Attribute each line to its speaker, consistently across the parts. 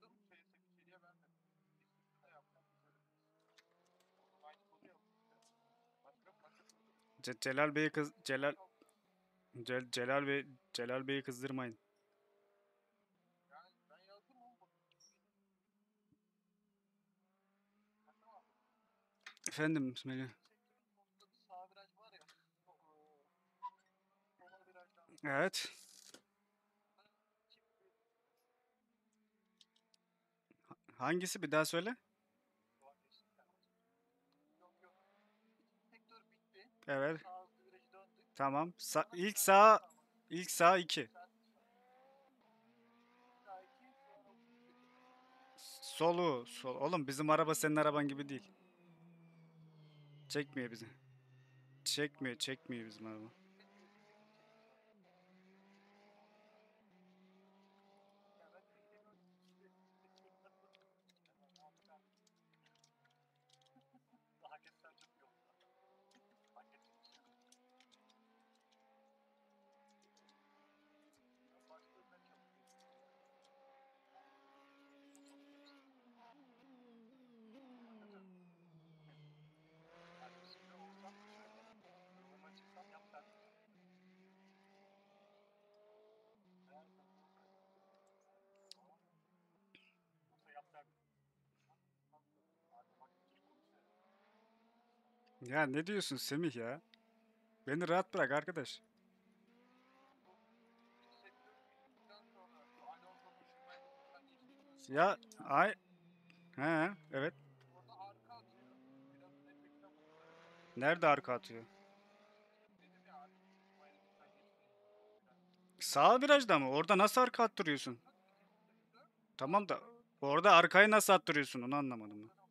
Speaker 1: yaptım. Şey, içeriye vermedim. İstisna yaptım. Aynı kodu yaptım. Başka başka
Speaker 2: Ce- Celal Bey'i kız Celal Cel- Celal Bey Celal Bey'i kızdırmayın.
Speaker 1: Yani ben yazdım oğlum. bak. Baksana abi,
Speaker 2: Efendim Melih.
Speaker 1: sektörün sonunda bir sağ viraj var ya. o, o, Sola virajdan
Speaker 2: Evet.
Speaker 1: çift bir
Speaker 2: Hangisi bir daha söyle? Evet. Tamam. Sa ilk sağ ilk sağ 2.
Speaker 1: Sağ iki, sonra o bitti.
Speaker 2: Solu sol. Oğlum bizim araba senin araban gibi değil. Çekmiyor bizi. Çekmiyor, çekmiyor bizim araba. Ya ne diyorsun Semih ya? Beni rahat bırak arkadaş. Ya ay He, evet. Nerede arka atıyor? Sağ virajda mı? Orada nasıl arka attırıyorsun? Tamam da orada arkayı nasıl attırıyorsun onu anlamadım ben.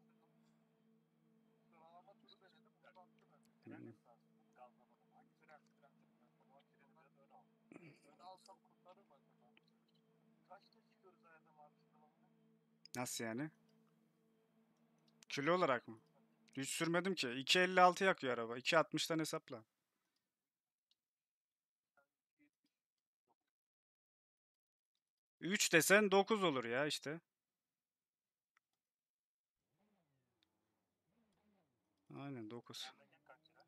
Speaker 2: Nasıl yani? Kilo olarak mı? Hiç sürmedim ki. 2.56 yakıyor araba. 2.60'tan hesapla. Üç desen 9 olur ya işte. Aynen 9.
Speaker 1: Memleket kaç lira?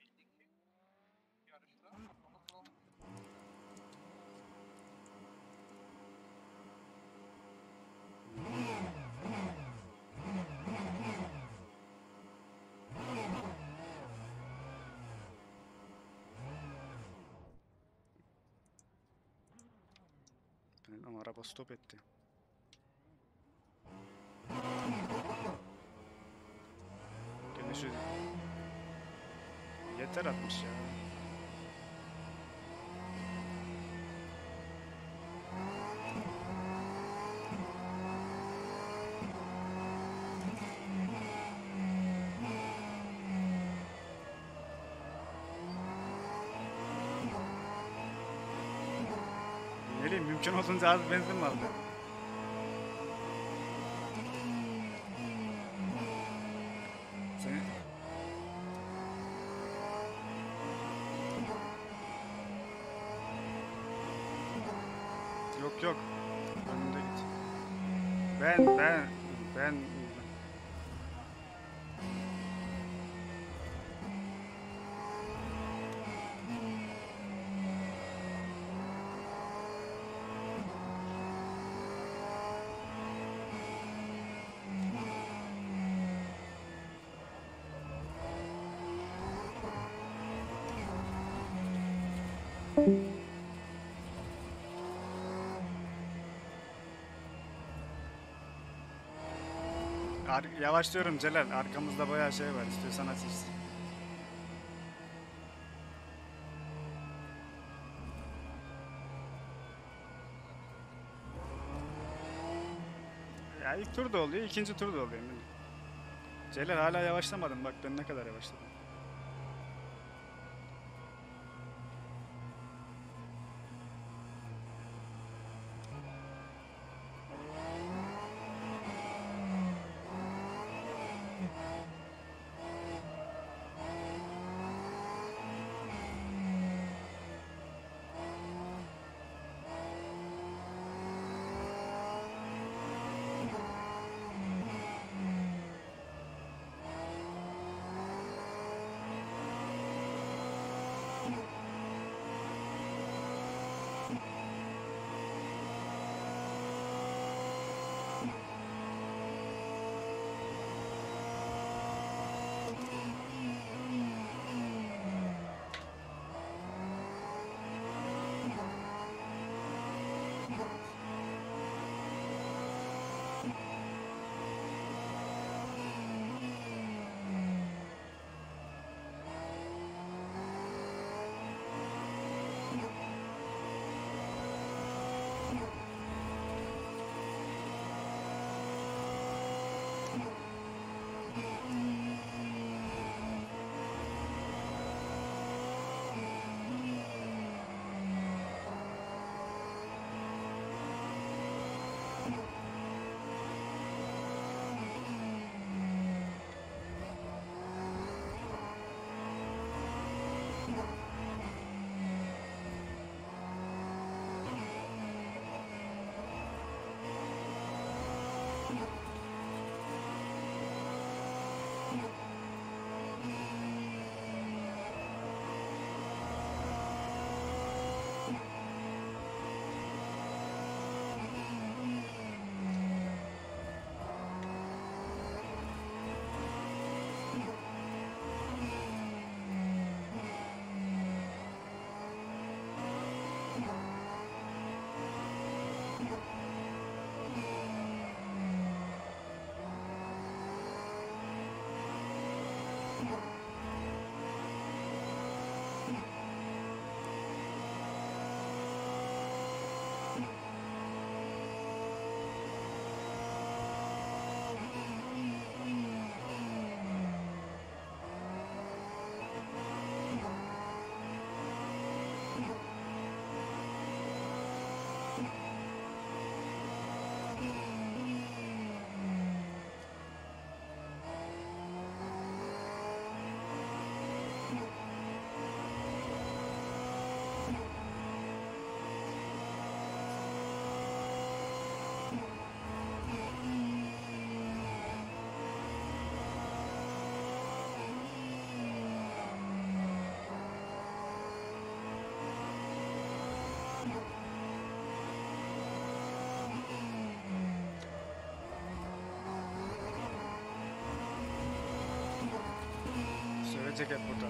Speaker 1: 52 yarışta ama sıralama
Speaker 2: Benim ama araba stop etti. Gene şu... Yeter atmış ya. Akçanosun cazibesini mi aldın? Ar yavaşlıyorum Celal. Arkamızda bayağı şey var. İstiyorsan aç işte. Ya ilk tur da oluyor, ikinci tur da oluyor. Celal hala yavaşlamadın. Bak ben ne kadar yavaşladım. যে ক্যাম্পটা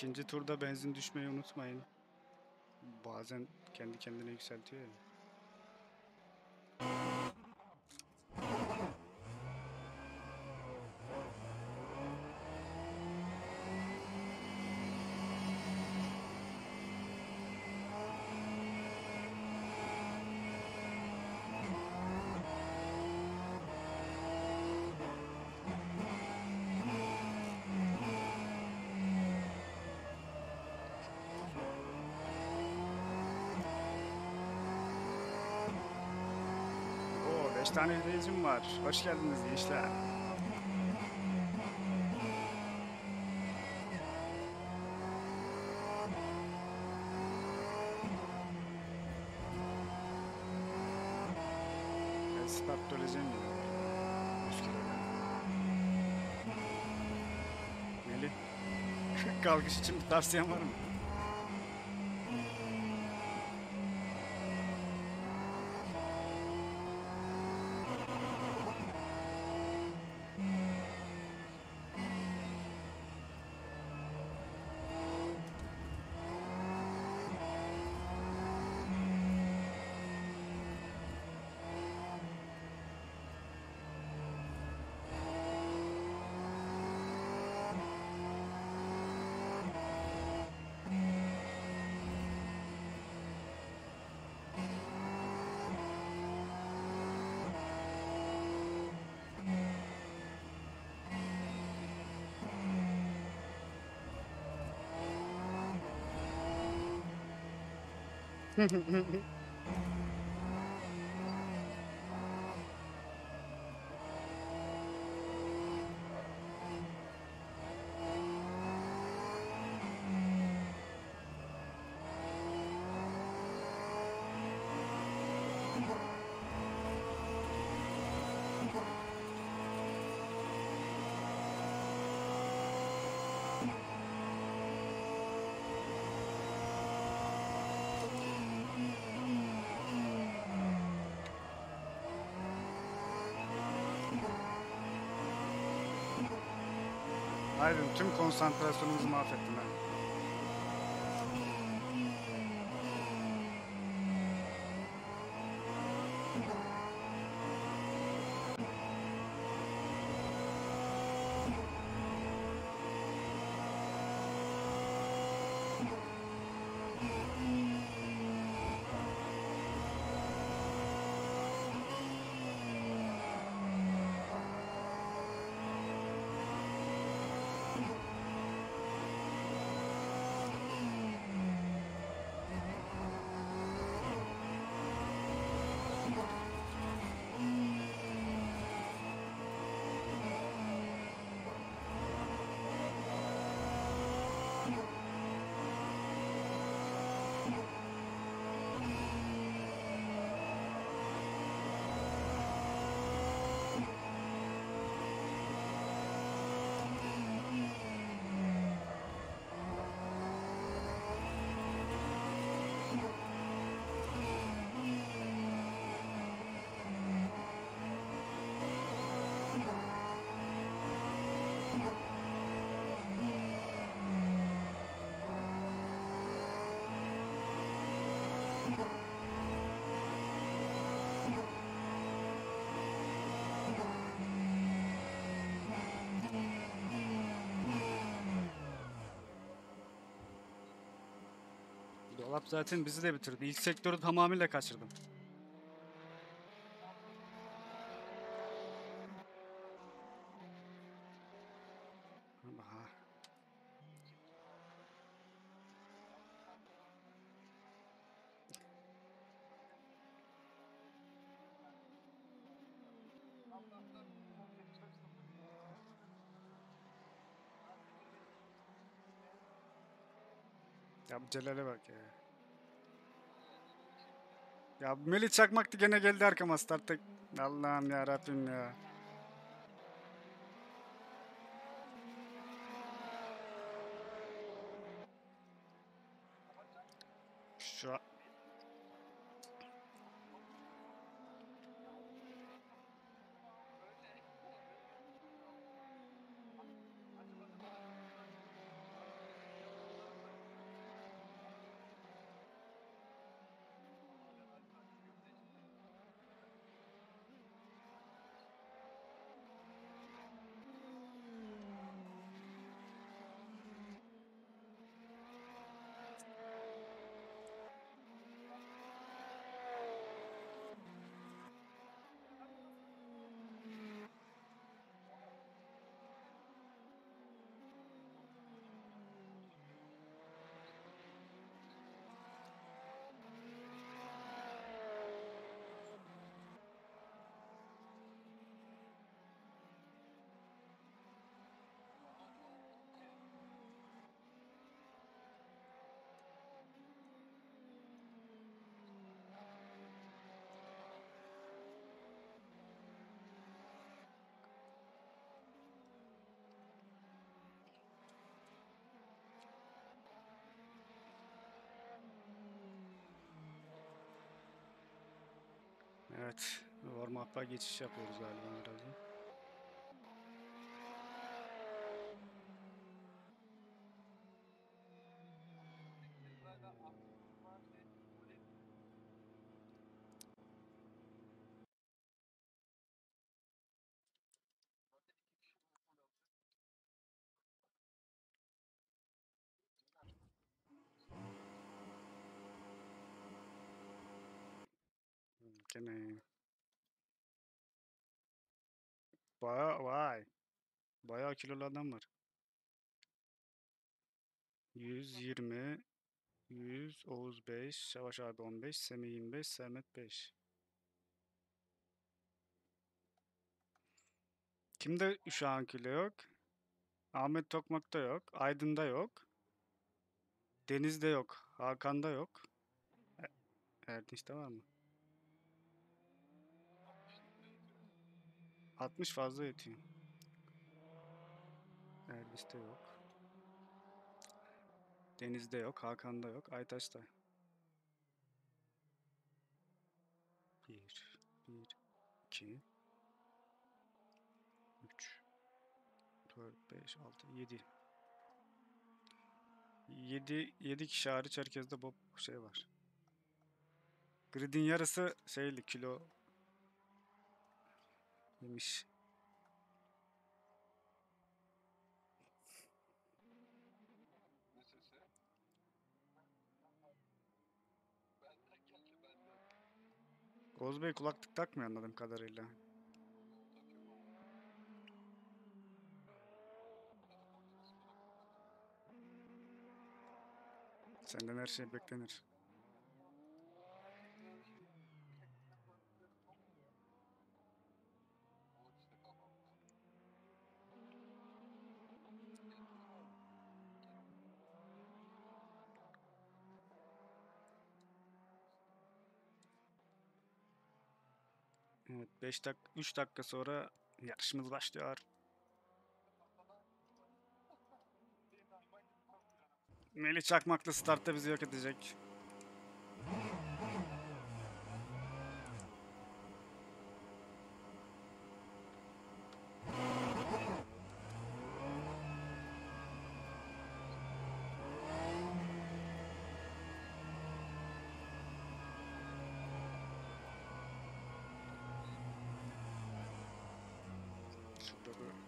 Speaker 2: İkinci turda benzin düşmeyi unutmayın. Bazen kendi kendine yükseltiyor ya. 5 tane hediyecim var. Hoş geldiniz gençler. Start öleceğim yine. Melih. Kalkış için bir tavsiyen var mı? 嗯哼嗯哼 Aydın tüm konsantrasyonumuzu mahvettin ha. Dolap zaten bizi de bitirdi. İlk sektörü tamamıyla kaçırdım. Ya bu Celal'e bak ya. Ya Melih Çakmak da gene geldi arkama startta. Allah'ım ya Rabbim ya. Şu an... Evet. Warm-up'a geçiş yapıyoruz galiba birazdan. Gene Baya vay. Bayağı kilolu adam var. 120 100 Oğuz 5 Savaş abi 15 Semih 25 Sermet 5 Kimde şu an kilo yok? Ahmet Tokmak'ta yok. Aydın'da yok. Deniz'de yok. Hakan'da yok. E Erdinç'te var mı? 60 fazla yetiyor. Erdinç'te yok. Deniz'de yok. Hakan'da yok. Aytaç'ta. 1 1 2 3 4 5 6 7 7 7 kişi hariç herkeste bu şey var. Grid'in yarısı şeyli kilo yemiş.
Speaker 1: Ne sesi? Benden geldi benden.
Speaker 2: Oğuz Bey kulaklık takmıyor anladığım kadarıyla. Senden her şey beklenir. Evet 5 dak 3 dakika sonra yarışımız başlıyor. Melih Çakmaklı startta bizi yok edecek. Şurada bir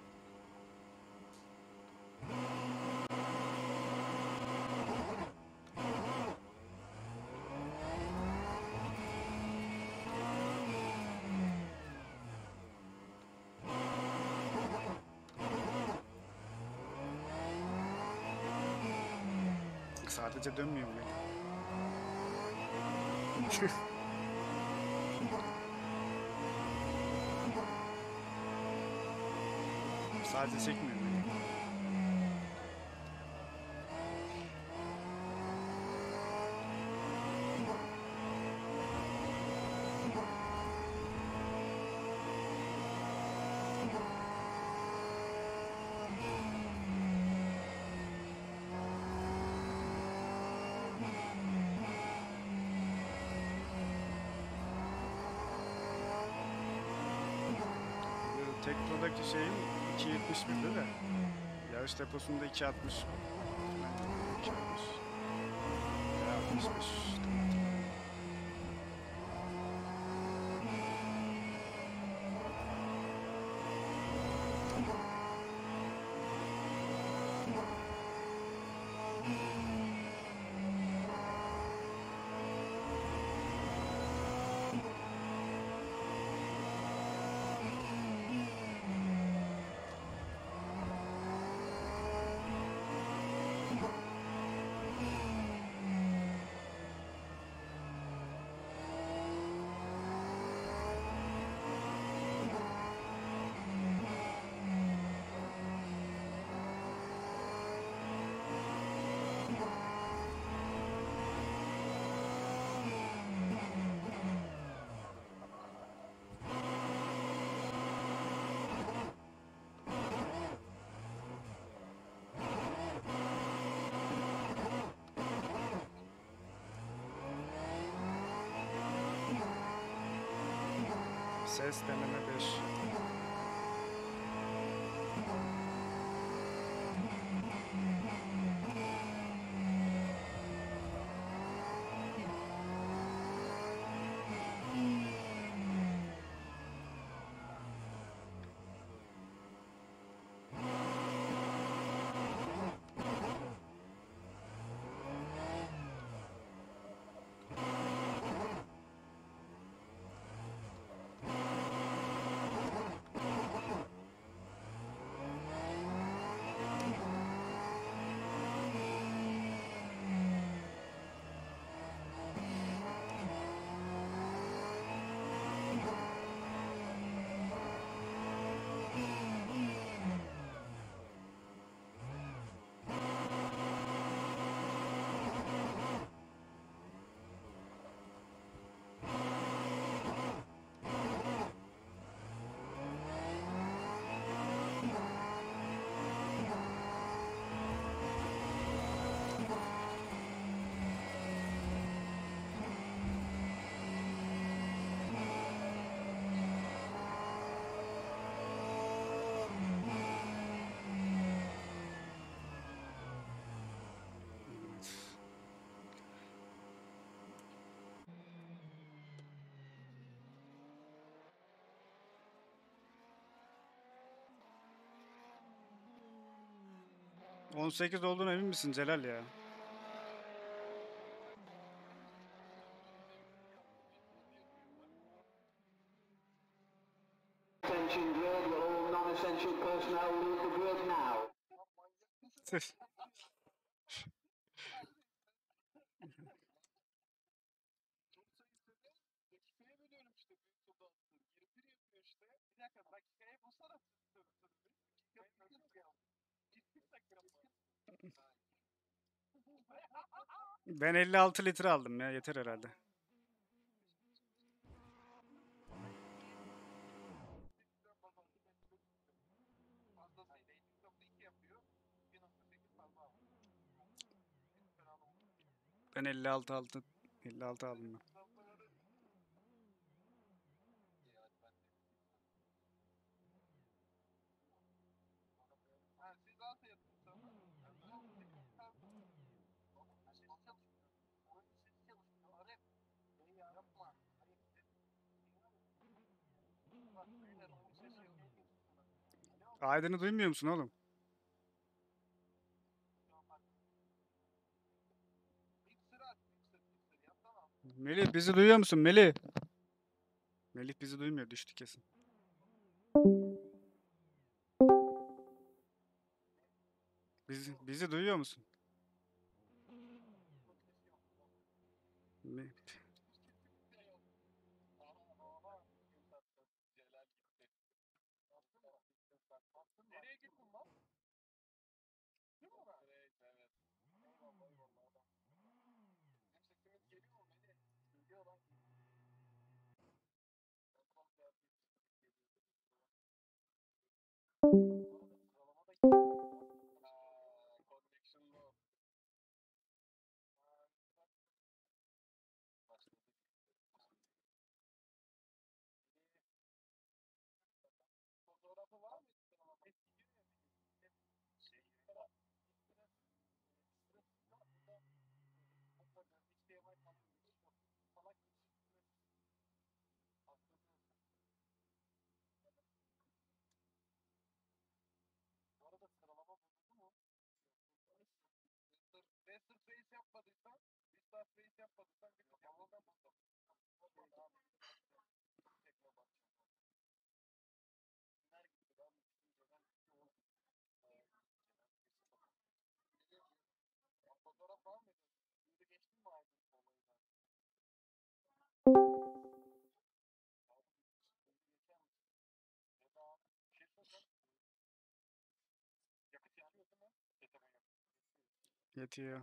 Speaker 2: Sadece dönmüyor mu? Sadece çekmiyor Teknodaki şeyin 2.70 bindi de. Yarış deposunda 2.60. 2.60. 2.65. Ses deneme 1. 18 olduğuna emin misin Celal ya?
Speaker 1: Attention,
Speaker 2: Ben 56 litre aldım ya yeter herhalde.
Speaker 3: Fazla sayıda 2.2 yapıyor. 1.8 fazla aldı. Fena oldu.
Speaker 2: Ben 56 altı 56 aldım ben. Aydın'ı duymuyor musun oğlum? Melih bizi duyuyor musun Melih? Melih bizi duymuyor düştü kesin. Bizi, bizi duyuyor musun?
Speaker 1: Melih. yapmadıysan, lisans reis yapmadıysan gidip yapmadan bulsam. Şey, ne yapayım? Tekme bakacağım. Günler gitti. Ben düşünceden gitti o. Fotoğraf falan mı ediyorsun? Şimdi geçtin mi aydın olayı ben? Şey yetiyor.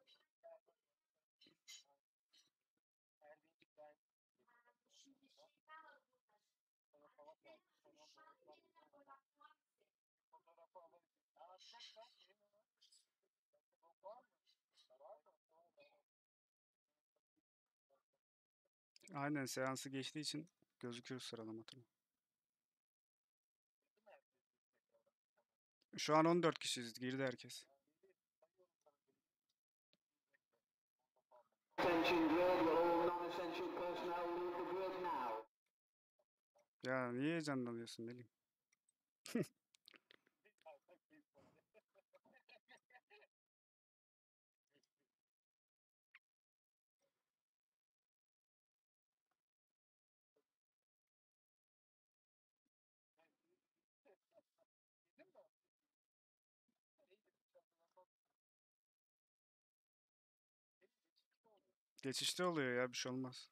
Speaker 2: Aynen seansı geçtiği için gözükür sıralama tabii. Şu an 14 kişiyiz. Girdi herkes. Ya niye heyecanlanıyorsun Melih? Geçişte oluyor ya bir şey olmaz.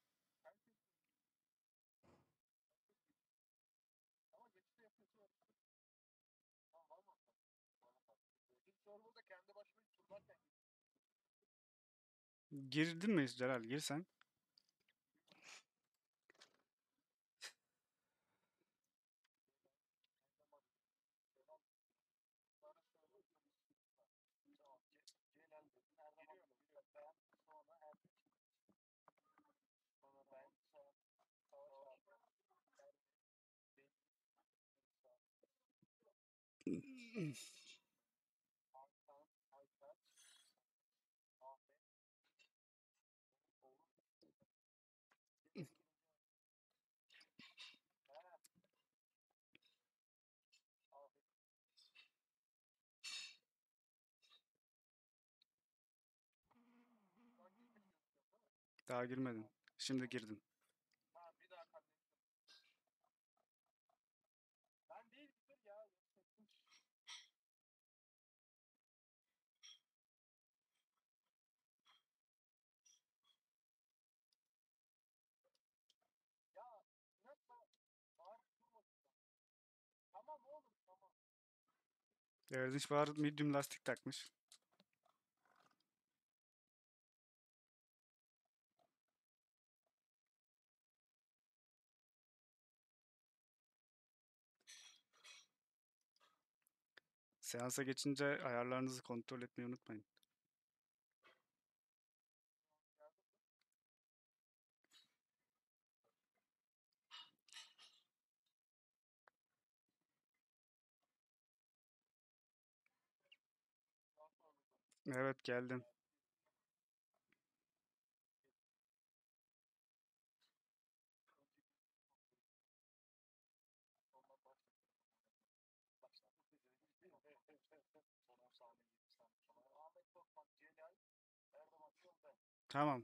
Speaker 2: Girdin mi Celal?
Speaker 1: Girsen.
Speaker 2: Daha girmedin. Şimdi girdin.
Speaker 1: Evet
Speaker 2: dış var medium lastik takmış. Seansa geçince ayarlarınızı kontrol etmeyi unutmayın. Evet geldim. Tamam.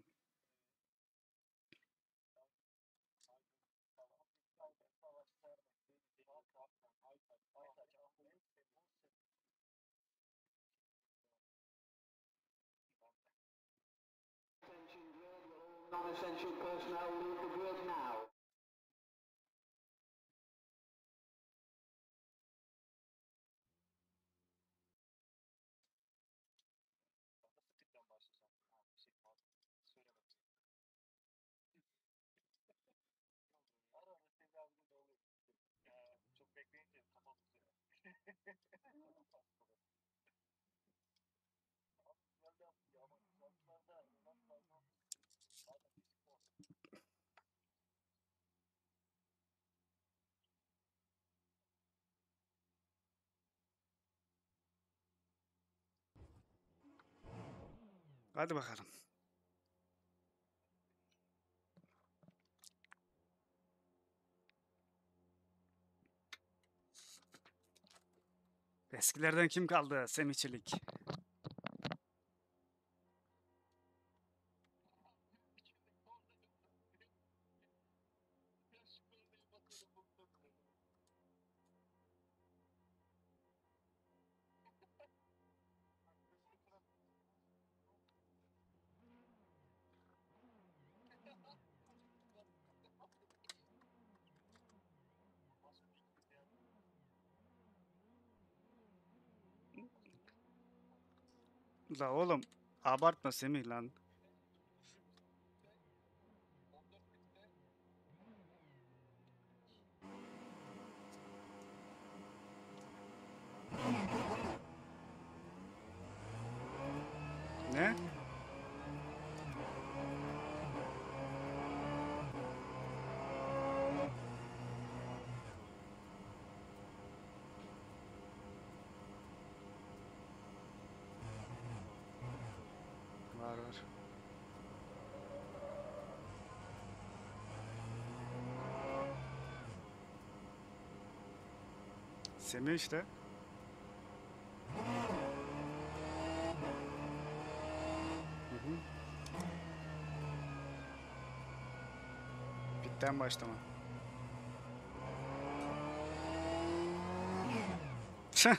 Speaker 3: Non-essential personnel leave the grid now.
Speaker 1: Tipten başlasam?
Speaker 2: Hadi bakalım. Eskilerden kim kaldı? Semiçilik. La oğlum abartma Semih lan. Semih işte. Hı hı. Bitten başlama. Tüh.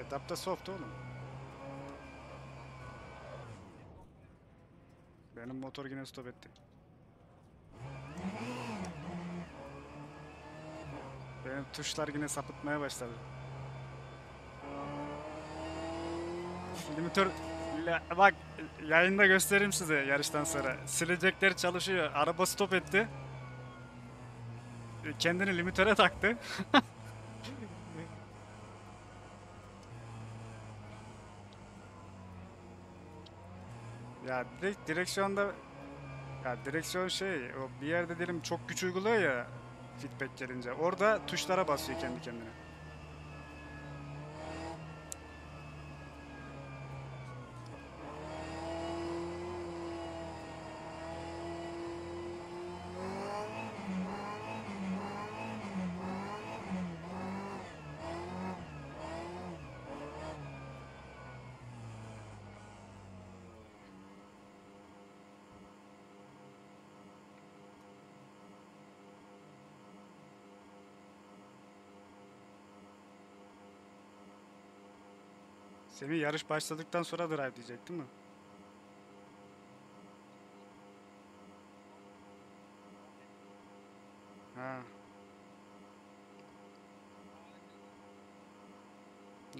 Speaker 2: Setup'ta soft oğlum. Benim motor yine stop etti. Benim tuşlar yine sapıtmaya başladı. Limitör bak yayında göstereyim size yarıştan sonra. Silecekler çalışıyor. Araba stop etti. Kendini limitöre taktı. direkt direksiyonda ya direksiyon şey o bir yerde diyelim çok güç uyguluyor ya feedback gelince. Orada tuşlara basıyor kendi kendine. Semih yarış başladıktan sonra drive diyecek değil mi? Ha.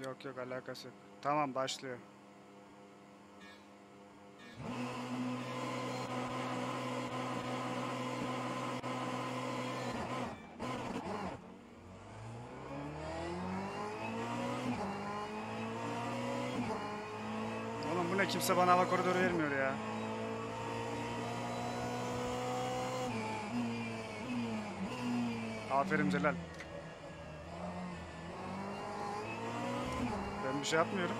Speaker 2: Yok yok alakası yok. Tamam başlıyor. bu ne kimse bana hava koridoru vermiyor ya. Aferin Celal. Ben bir şey yapmıyorum.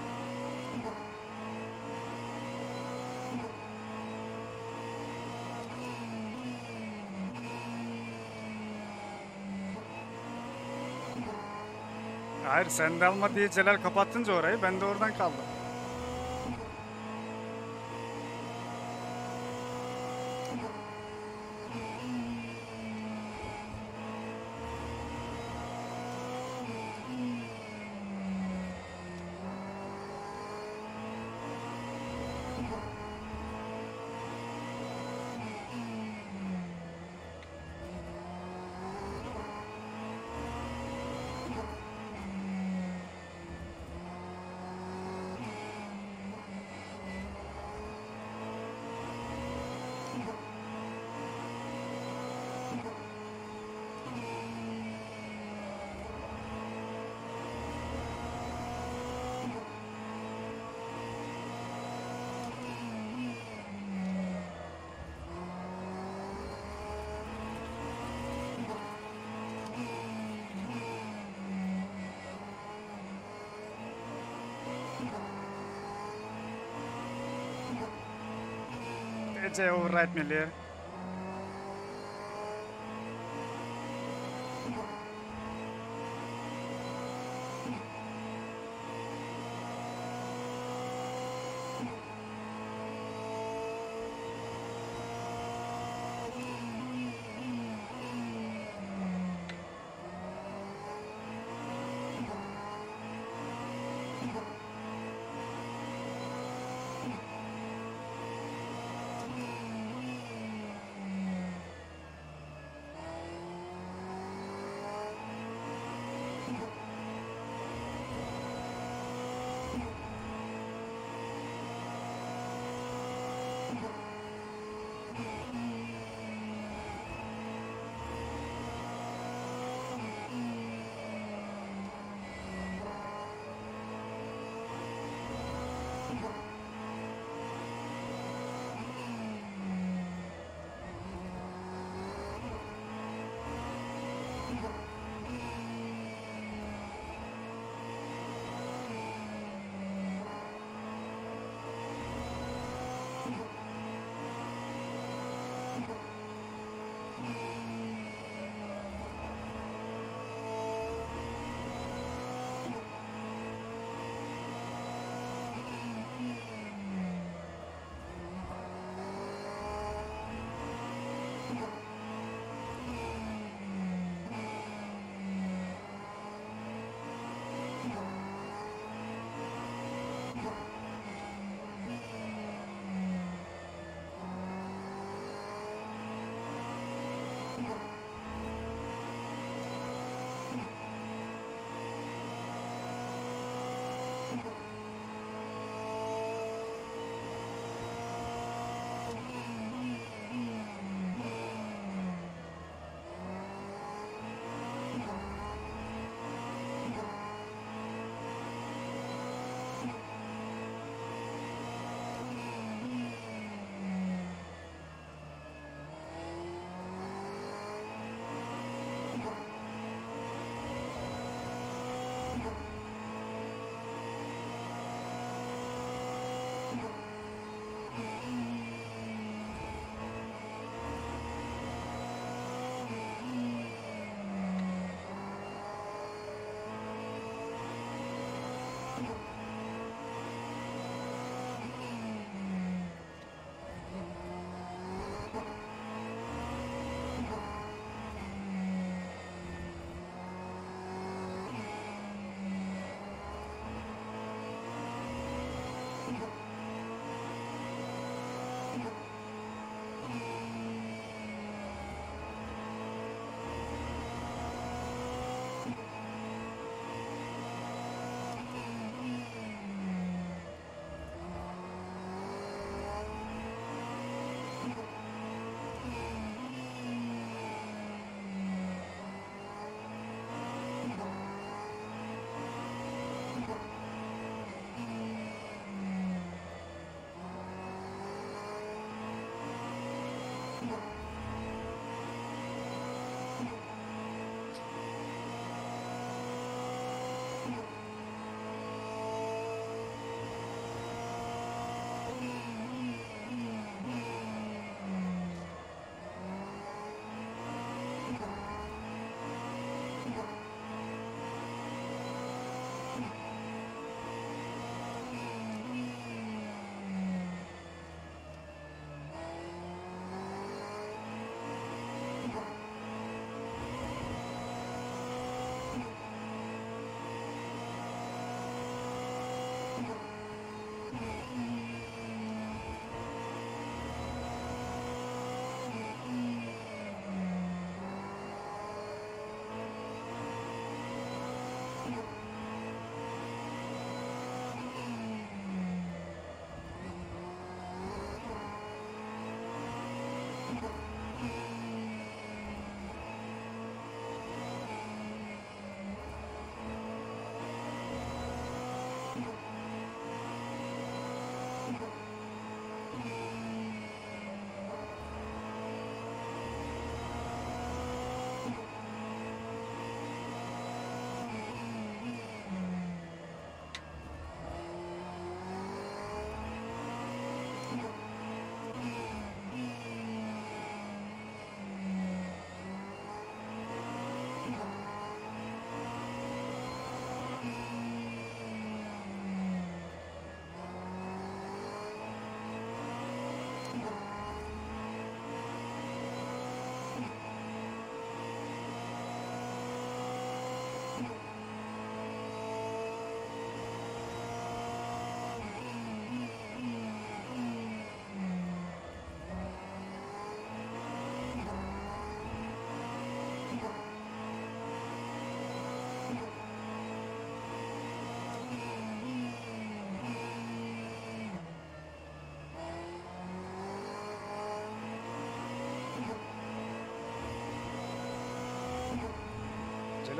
Speaker 2: Hayır sen de alma diye Celal kapattınca orayı ben de oradan kaldım. Ece override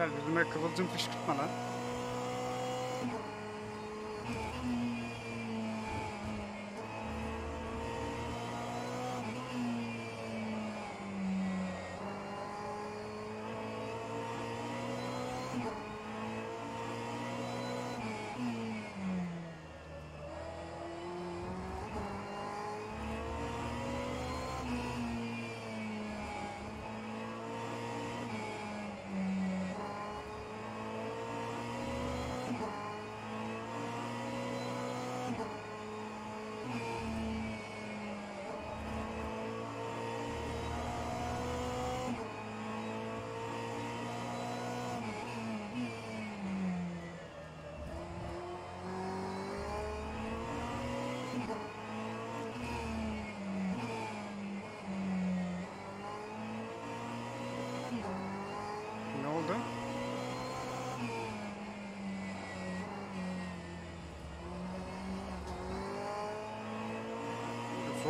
Speaker 2: yüzüme kıvılcım fışkırtma lan.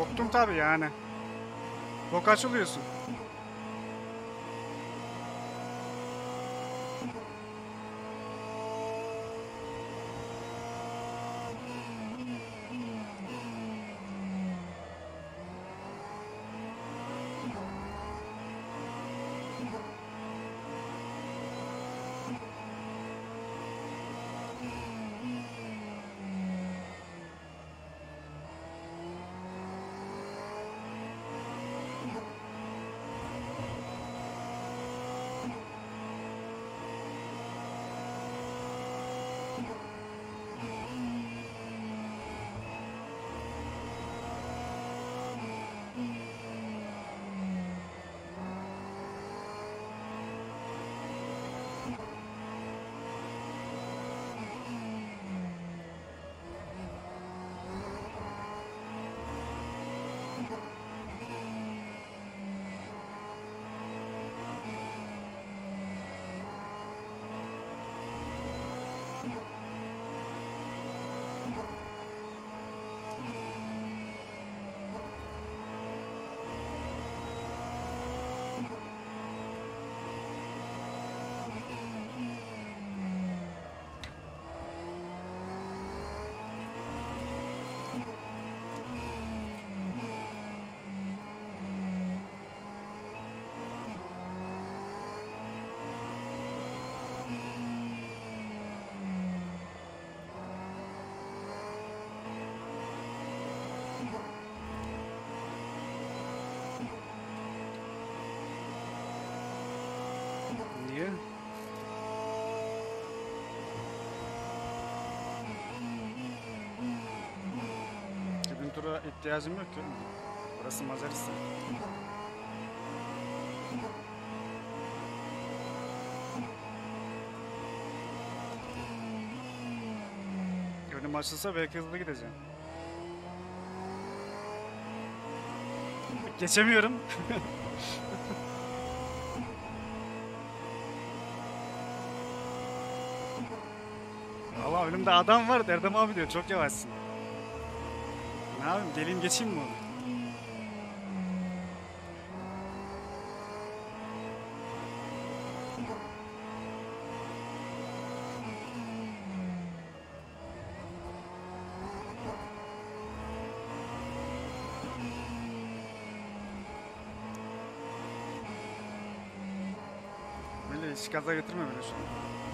Speaker 2: Soktum tabii yani. Bok açılıyorsun. Tura ihtiyacım yok ki. Burası Macaristan. Önüm açılsa belki hızlı gideceğim. Geçemiyorum. Ama önümde adam var. Erdem abi diyor. Çok yavaşsın. Ne yapayım? Geleyim geçeyim mi onu? Böyle hiç gaza getirme beni şu an.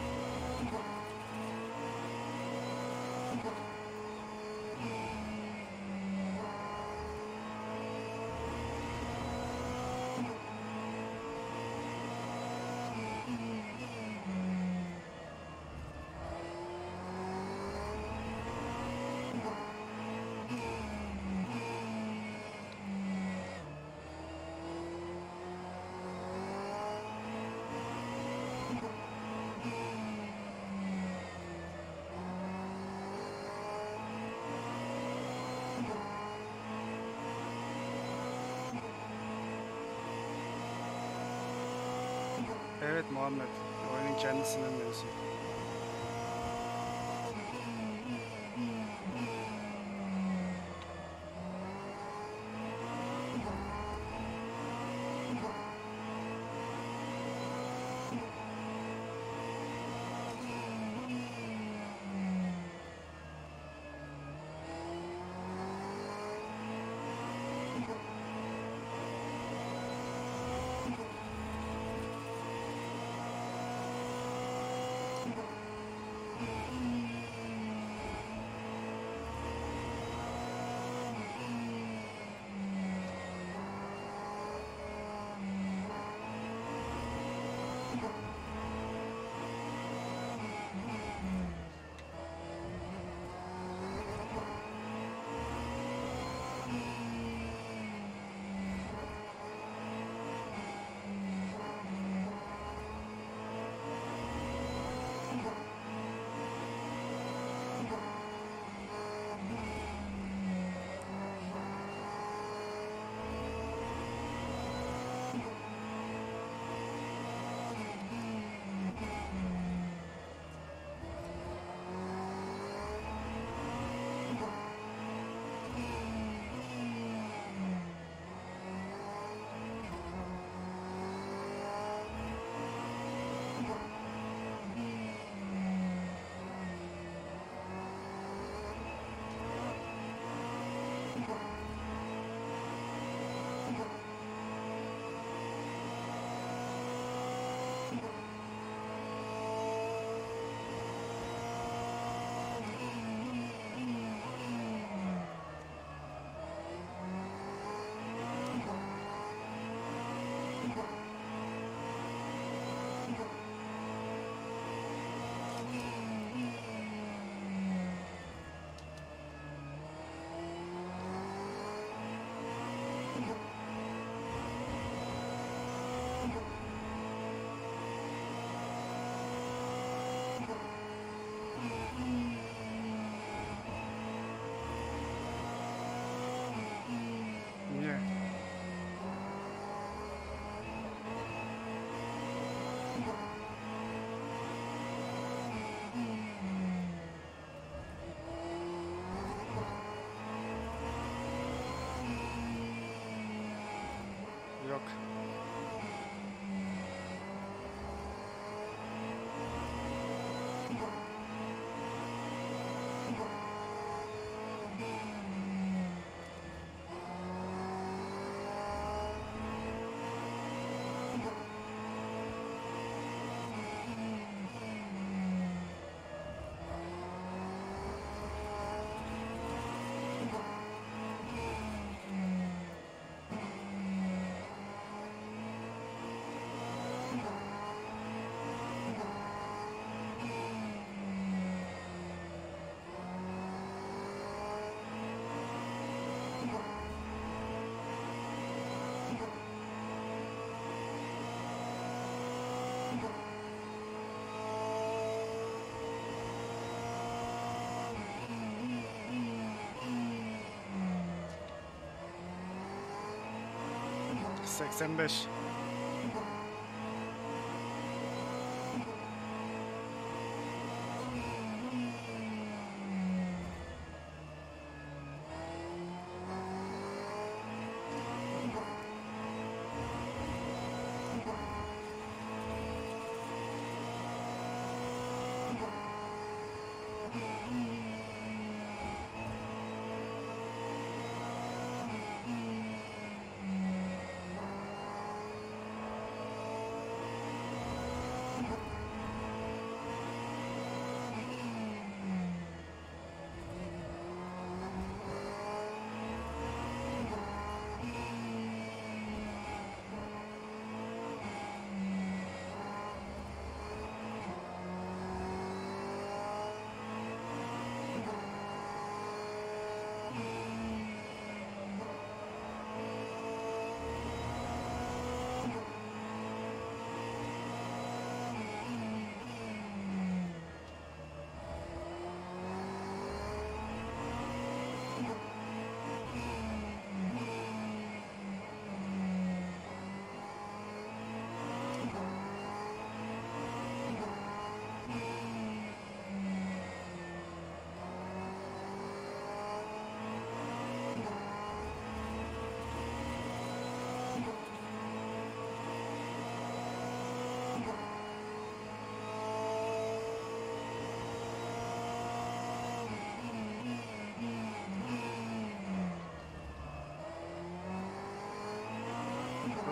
Speaker 2: 85.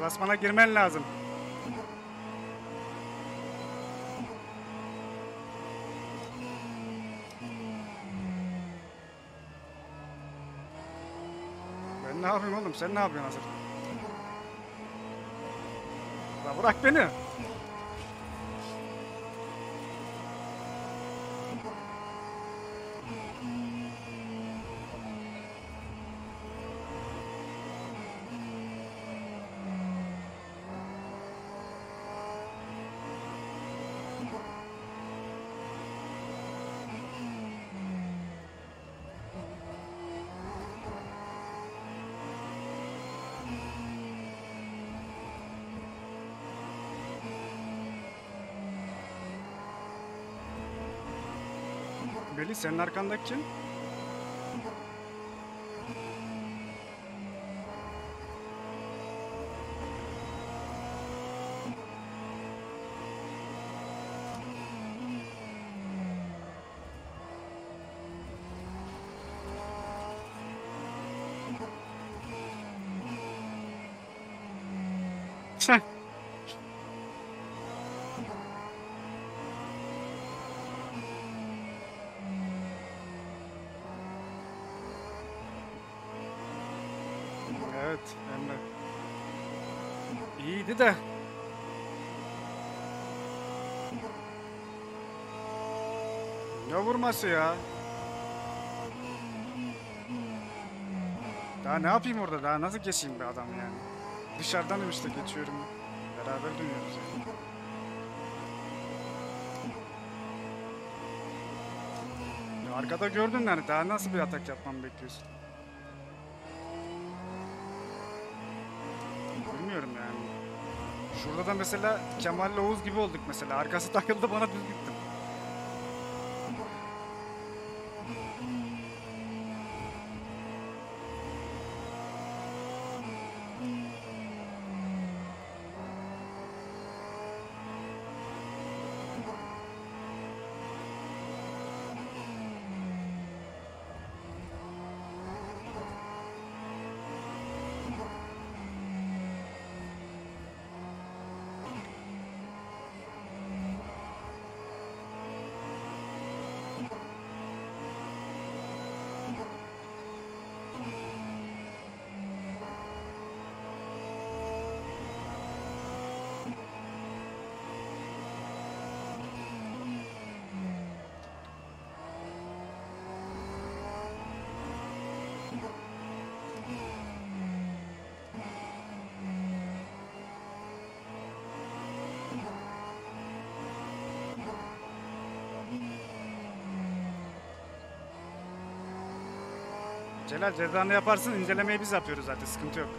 Speaker 2: Basmana girmen lazım. Ben ne yapayım oğlum? Sen ne yapıyorsun hazır? Ya bırak beni. Melih senin arkandaki kim? Sen. Evet Emre. İyiydi de. Ne vurması ya? Daha ne yapayım orada? Daha nasıl geçeyim be adam yani? Dışarıdanım işte geçiyorum. Beraber dönüyoruz yani. Ya arkada gördün yani daha nasıl bir atak yapmamı bekliyorsun? Bilmiyorum yani. Şurada da mesela Kemal'le Oğuz gibi olduk mesela. Arkası takıldı bana düz gittim. Celal cezanı yaparsın incelemeyi biz yapıyoruz zaten sıkıntı yok.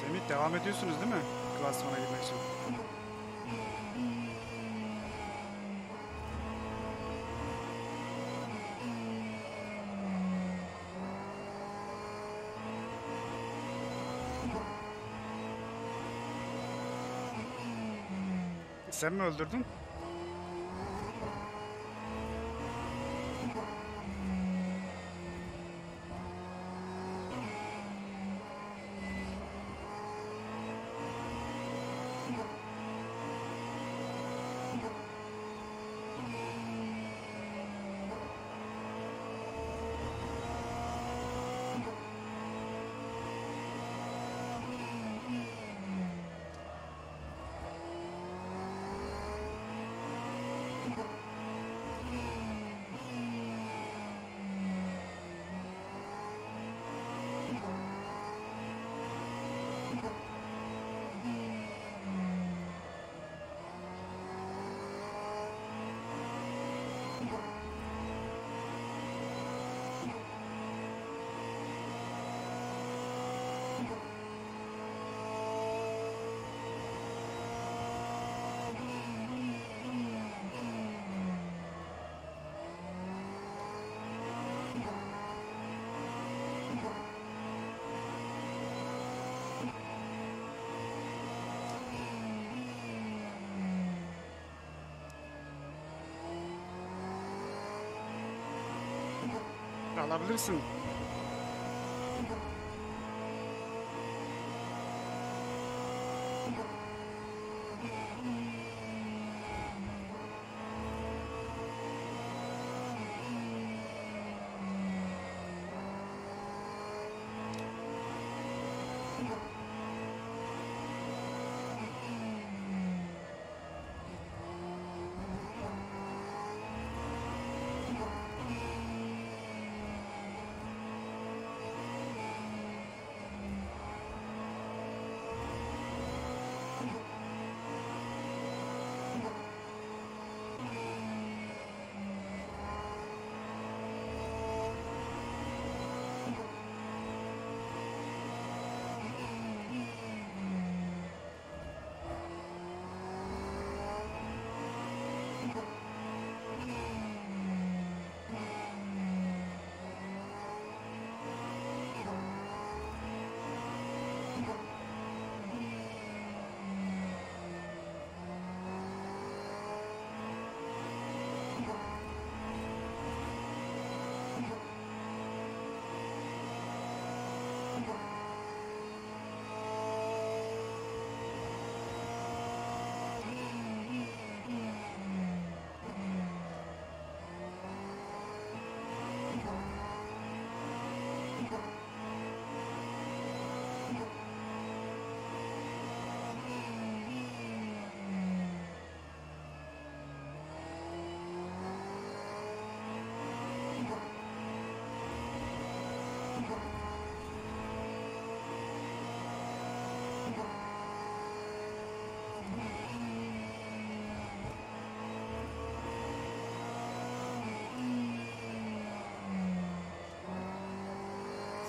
Speaker 2: Semih devam ediyorsunuz değil mi? Klasmana girmek için. Sen mi öldürdün? love Lucy.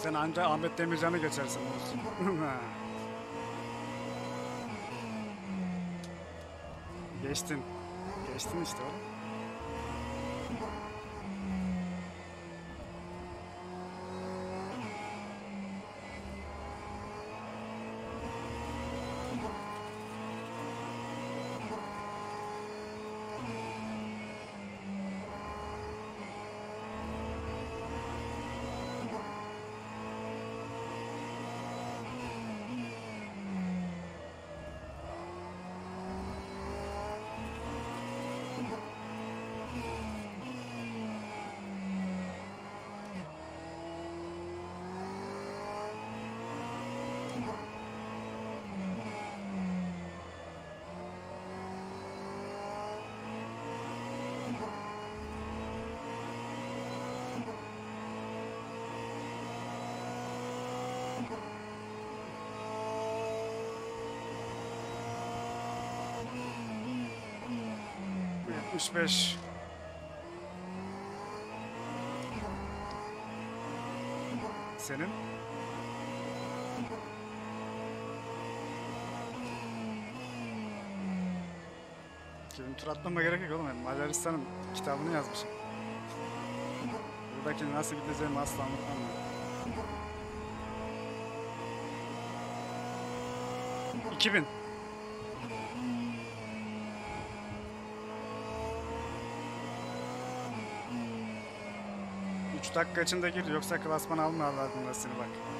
Speaker 2: Sen anca Ahmet Demircan'ı geçersin olsun. Geçtin. Geçtin işte oğlum. Yetmiş beş. Senin? Kimin tur atmama gerek yok oğlum. Macaristan'ın kitabını yazmışım. Buradaki nasıl gideceğimi asla unutmam. ben. 2000. 3 dakika içinde gir yoksa klasman almıyorlar bunlar seni bak.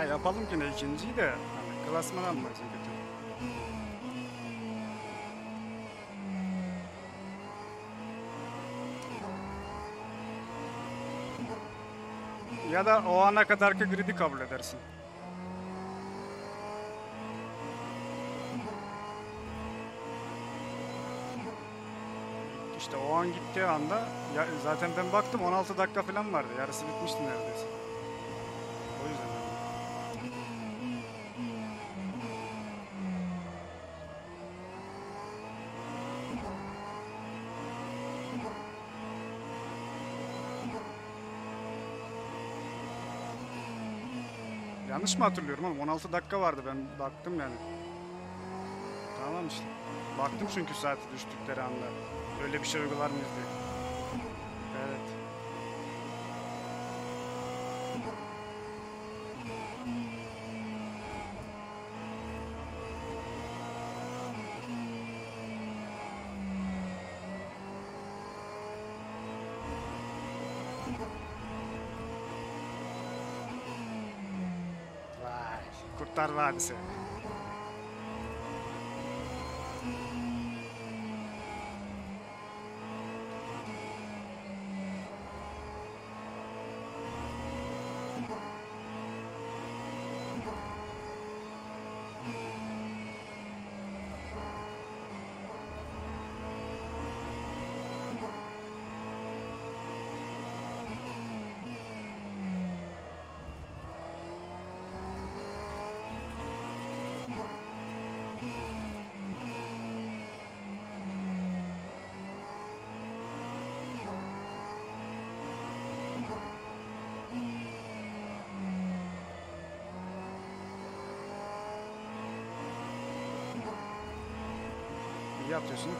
Speaker 2: Ya yapalım yine ikinciyi de hani klasman almayız en kötü. Ya da o ana kadarki grid'i kabul edersin. İşte o an gittiği anda ya zaten ben baktım 16 dakika falan vardı. Yarısı bitmişti neredeyse. Yanlış mı hatırlıyorum oğlum? 16 dakika vardı ben baktım yani. Tamam işte. Baktım çünkü saati düştükleri anda. Öyle bir şey uygular mıyız diye. Evet. Vay. Kurtlar Vadisi. yapacaksın.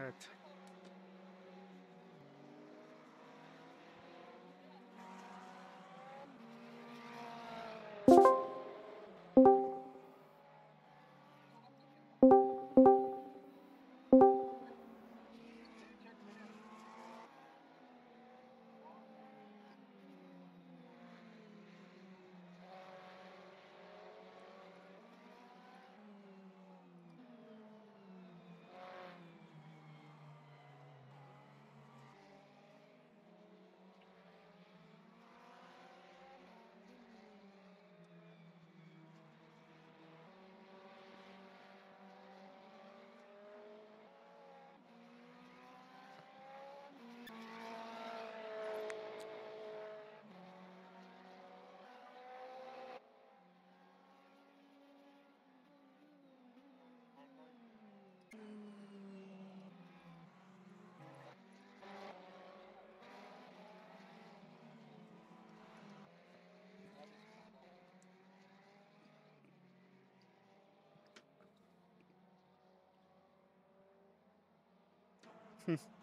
Speaker 2: Evet.
Speaker 1: Hmm.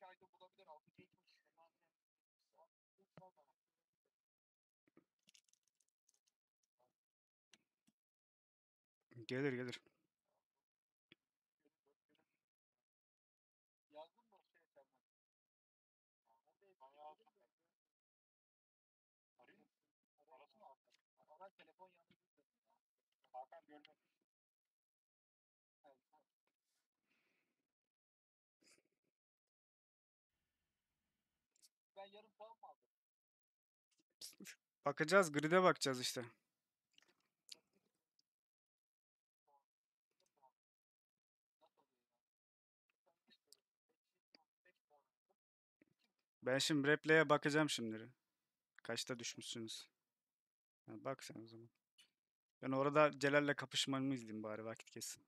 Speaker 1: belki ayda bulabilir altı gate
Speaker 2: Gelir gelir.
Speaker 1: Yazdın mı o şeye sen bak? Bayağı çok. Arıyor musun? Arası mı Hakan? Hakan telefon yandı. Hakan görmemiş. Evet, tamam. Ben yarım puan mı aldım?
Speaker 2: Bakacağız, grid'e bakacağız işte. Ben şimdi replay'e bakacağım şimdi. Kaçta düşmüşsünüz? Ha, bak sen o zaman. Ben orada Celal'le kapışmamı izleyeyim bari vakit geçsin.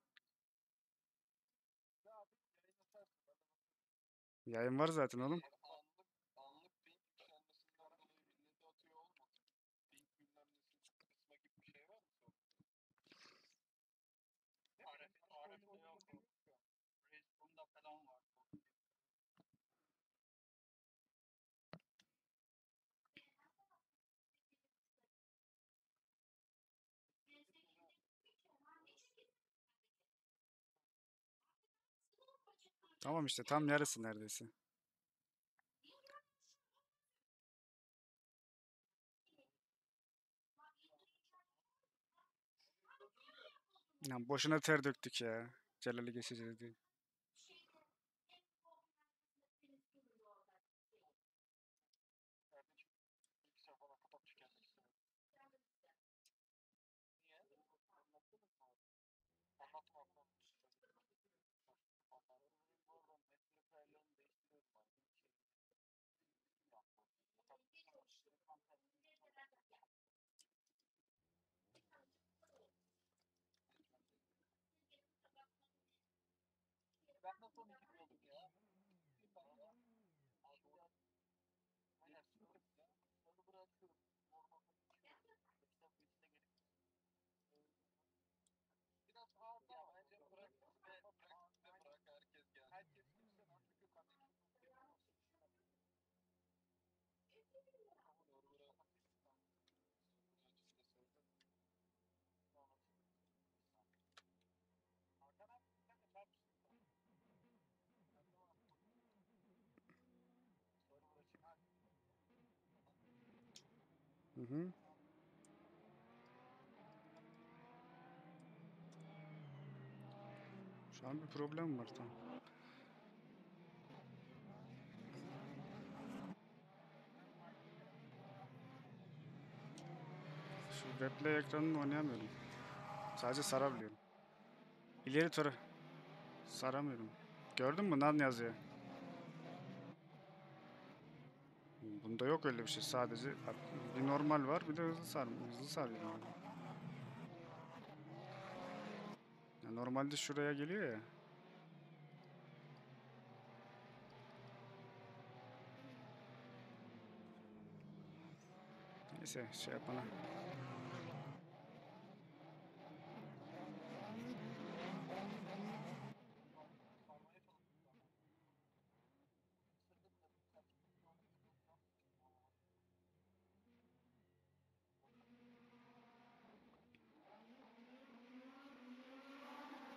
Speaker 2: Yayın var zaten oğlum.
Speaker 1: Anlık, anlık ping yükselmesinden dolayı milleti atıyor olmasın? Ping bilmem nesi kısma gibi bir şey var mı sorun? Arif, Arif'te yok o. Reis bunda falan var.
Speaker 2: Tamam işte tam yarısı neredeyse. Ya boşuna ter döktük ya. Celal'i geçeceğiz diye.
Speaker 1: Ben nasıl 12 oldum ya? Aynen ya. Onu bırakıyorum. Normal kitap içine gelip Biraz ağır ya bence bırak ve bırak ve bırak herkes gelsin. Herkes kimse artık yok anne. Hakan abi sen de çarpıştın. Server açık. Ha,
Speaker 2: Hı. Şu an bir problem var tamam. Şu replay ekranını oynayamıyorum. Sadece sarabiliyorum. İleri tara. Saramıyorum. Gördün mü nan yazıyor. Bunda yok öyle bir şey. Sadece bir normal var bir de hızlı sar hızlı sarıyorum. yani. Ya normalde şuraya geliyor ya. Neyse şey yapana.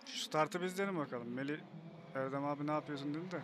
Speaker 2: Şu startı bir izleyelim bakalım. Meli Erdem abi ne yapıyorsun dedi de.